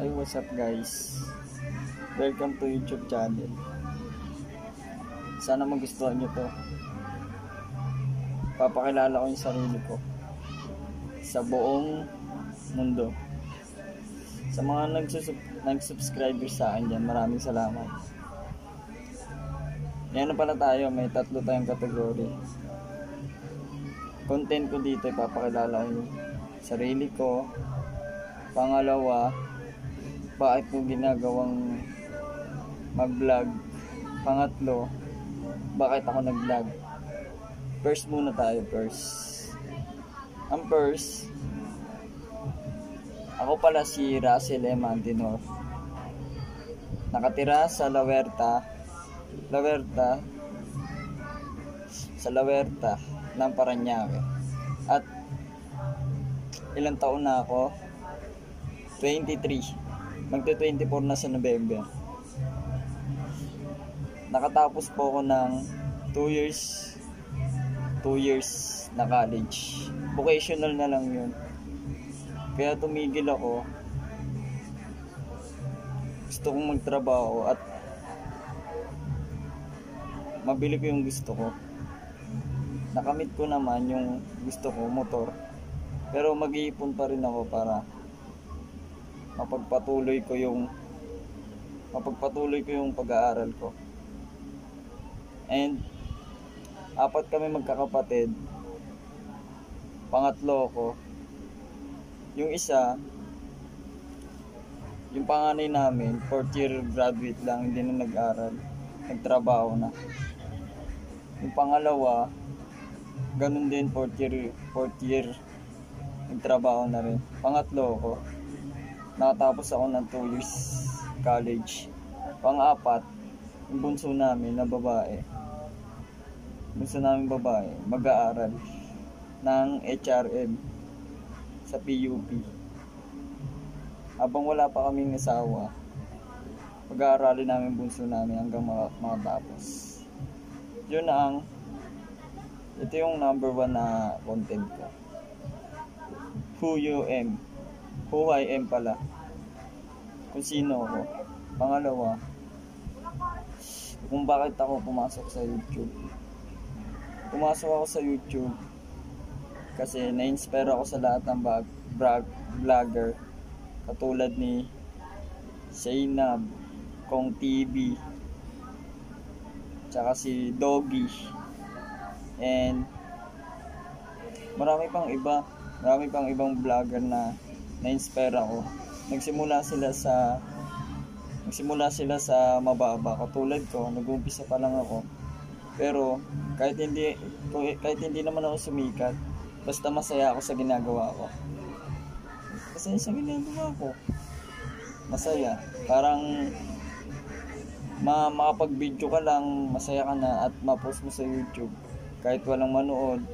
What's up guys? Welcome to YouTube channel. Sana magustuhan nyo to. Papakilala ko yung sarili ko. Sa buong mundo. Sa mga nagsusub- nag-subscriber sa akin dyan, maraming salamat. Yan na pala tayo, may tatlo tayong kategory. Content ko dito, ipapakilala ko yung sarili ko. Pangalawa, bakit ko ginagawang mag-vlog. Pangatlo, bakit ako nag-vlog. First muna tayo, first. Ang first, ako pala si Russell M. Antinor. Nakatira sa La Huerta, La Huerta, sa La Huerta ng Paranaque. At ilang taon na ako? 23. Magte-24 na sa November. Nakatapos po ako ng 2 years 2 years na college. Vocational na lang yun. Kaya tumigil ako. Gusto kong magtrabaho at mabili ko yung gusto ko. Nakamit ko naman yung gusto ko, motor. Pero mag-iipon pa rin ako para mapagpatuloy ko yung mapagpatuloy ko yung pag-aaral ko. And apat kami magkakapatid. Pangatlo ko. Yung isa yung panganay namin, fourth year graduate lang, hindi na nag-aral. Nagtrabaho na. Yung pangalawa, ganun din, fourth year, fourth year, nagtrabaho na rin. Pangatlo ko, nakatapos ako ng 2 years college. Pang-apat, yung bunso namin na babae. Bunso namin babae, mag-aaral ng HRM sa PUP. Habang wala pa kaming asawa, pag-aaralin namin bunso namin hanggang ma- makatapos. Yun ang ito yung number one na content ko. Who you am. Who I am pala. Kung sino ako. Pangalawa, kung bakit ako pumasok sa YouTube. Pumasok ako sa YouTube kasi na-inspire ako sa lahat ng bag, brag, vlogger katulad ni Zainab, Kong TV, tsaka si Doggy, and marami pang iba, marami pang ibang vlogger na na-inspire ako. Nagsimula sila sa nagsimula sila sa mababa katulad ko, nag-umpisa pa lang ako. Pero kahit hindi kahit hindi naman ako sumikat, basta masaya ako sa ginagawa ko. Kasi sa ginagawa ko, masaya. Parang ma makapag-video ka lang, masaya ka na at ma-post mo sa YouTube. Kahit walang manood,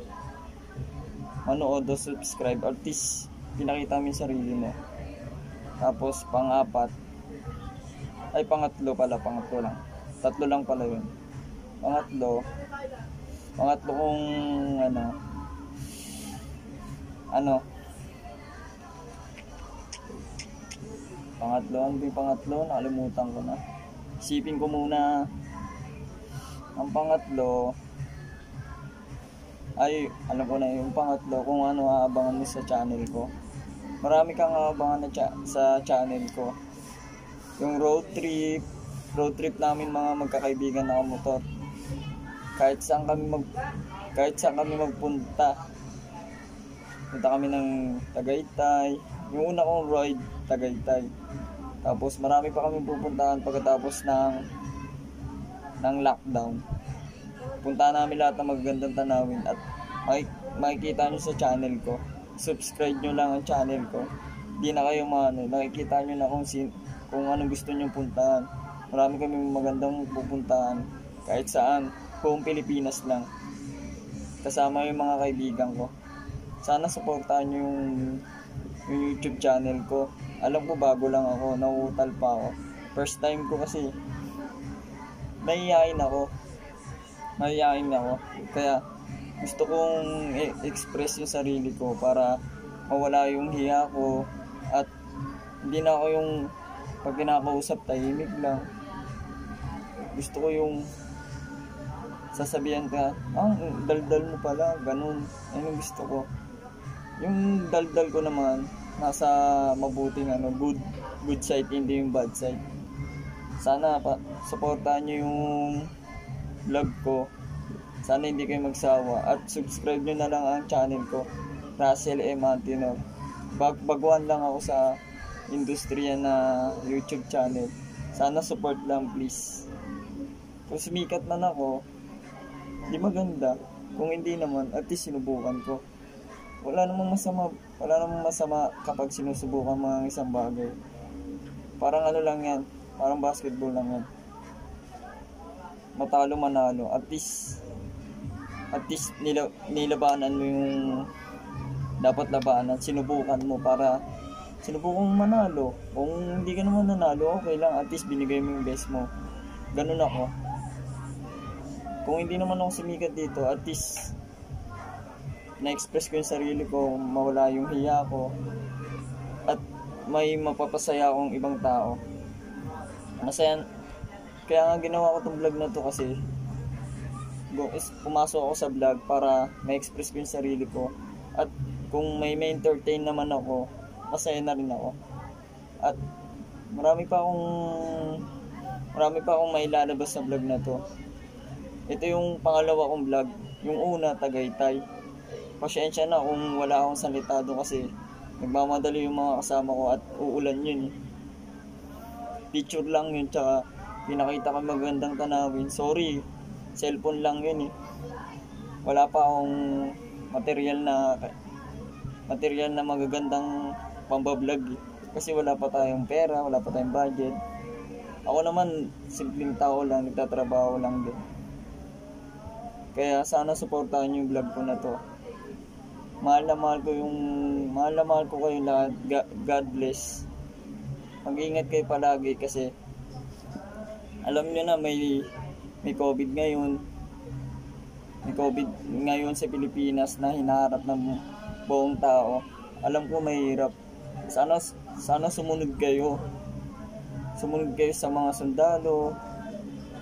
manood o subscribe, at least pinakita mo yung sarili mo. Tapos pang-apat, ay pangatlo pala, pangatlo lang. Tatlo lang pala yun. Pangatlo, pangatlo kong ano, ano, pangatlo, ano yung pangatlo? Nakalimutan ko na. Isipin ko muna. Ang pangatlo, ay, alam ko na yung pangatlo kung ano aabangan mo sa channel ko. Marami kang aabangan na cha- sa channel ko. Yung road trip, road trip namin mga magkakaibigan na motor. Kahit saan kami mag kahit saan kami magpunta. Punta kami ng Tagaytay. Yung una kong ride, Tagaytay. Tapos marami pa kami pupuntahan pagkatapos ng ng lockdown. Punta namin lahat ng magagandang tanawin at makik- makikita nyo sa channel ko. Subscribe nyo lang ang channel ko. Di na kayo maano, nakikita nyo na kung, sin, kung anong gusto nyo puntahan. Marami kami magandang pupuntahan kahit saan. Buong Pilipinas lang. Kasama yung mga kaibigan ko. Sana supportahan nyo yung, yung YouTube channel ko. Alam ko bago lang ako, nauutal pa ako. First time ko kasi nahihayin ako. Nahihayin ako. Kaya gusto kong i-express yung sarili ko para mawala yung hiya ko at hindi na ako yung Pag kinakausap, tahimik lang. Gusto ko yung sasabihan ka, ah, daldal mo pala, ganun. Ayun yung gusto ko. Yung daldal ko naman, nasa mabuting ano, good good side, hindi yung bad side. Sana pa, supportahan nyo yung vlog ko. Sana hindi kayo magsawa. At subscribe nyo na lang ang channel ko, Russell M. Antinor. Bag baguhan lang ako sa industriya na YouTube channel. Sana support lang please. Kung sumikat man ako, di maganda. Kung hindi naman, at least sinubukan ko. Wala namang masama, wala namang masama kapag sinusubukan mga isang bagay. Parang ano lang yan, parang basketball lang yan. Matalo manalo, at least at least nila, nilabanan mo yung dapat labanan, sinubukan mo para sinubukan mo manalo. Kung hindi ka naman nanalo, okay lang, at least binigay mo yung best mo. Ganun ako. Kung hindi naman ako sumikat dito, at least na-express ko yung sarili ko, mawala yung hiya ko, at may mapapasaya akong ibang tao. Masaya, kaya nga ginawa ko tong vlog na to kasi go, pumasok ako sa vlog para ma-express ko yung sarili ko. At kung may ma-entertain naman ako, masaya na rin ako. At marami pa akong marami pa akong mailalabas sa vlog na to. Ito yung pangalawa kong vlog. Yung una, Tagaytay. Pasensya na kung wala akong salita doon kasi nagmamadali yung mga kasama ko at uulan yun eh. Picture lang yun tsaka pinakita ko magandang tanawin. Sorry, cellphone lang yun eh. Wala pa akong material na material na magagandang pambablog eh. Kasi wala pa tayong pera, wala pa tayong budget. Ako naman, simpleng tao lang, nagtatrabaho lang din. Kaya sana supportahan niyo yung vlog ko na to. Mahal na mahal ko yung, mahal na mahal ko kayo lahat. God bless. Mag-ingat kayo palagi kasi alam niyo na may may COVID ngayon. May COVID ngayon sa Pilipinas na hinaharap ng buong tao. Alam ko mahirap. Sana sana sumunod kayo. Sumunod kayo sa mga sundalo.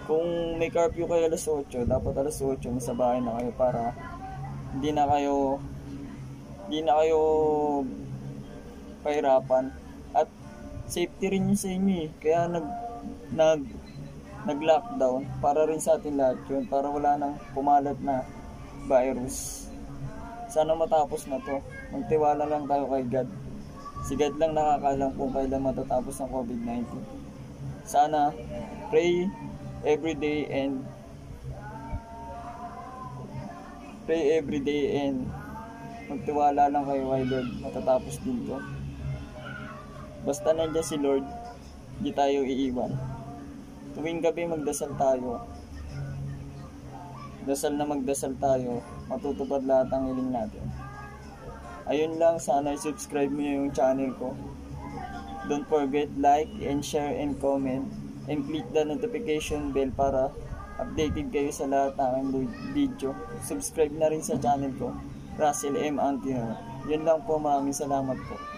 Kung may curfew kayo alas 8, dapat alas 8 nasa bahay na kayo para hindi na kayo hindi na kayo pahirapan at safety rin yun sa inyo eh. Kaya nag nag nag-lockdown para rin sa atin lahat yun para wala nang pumalat na virus. Sana matapos na to. Magtiwala lang tayo kay God. Si God lang nakakalam kung kailan matatapos ang COVID-19. Sana pray every day and pray every day and magtiwala lang kayo kay Lord matatapos din to. Basta nandiyan si Lord, hindi tayo iiwan. Tuwing gabi magdasal tayo. Dasal na magdasal tayo, matutupad lahat ang hiling natin. Ayun lang, sana i-subscribe mo yung channel ko. Don't forget like and share and comment and click the notification bell para updated kayo sa lahat ng video. Subscribe na rin sa channel ko, Russell M. Antino. Yun lang po, maraming salamat po.